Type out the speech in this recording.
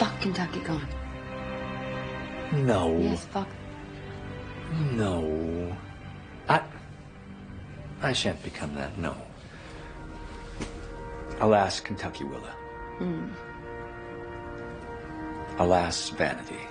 fuck Kentucky gone. No. Yes, fuck. No. I. I shan't become that, no. Alas, Kentucky Willa. Mm. Alas, vanity.